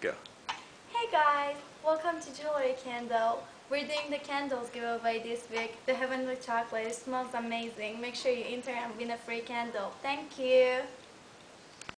Go. Hey guys, welcome to Jewelry Candle. We're doing the candles giveaway this week. The Heavenly Chocolate smells amazing. Make sure you enter and win a free candle. Thank you.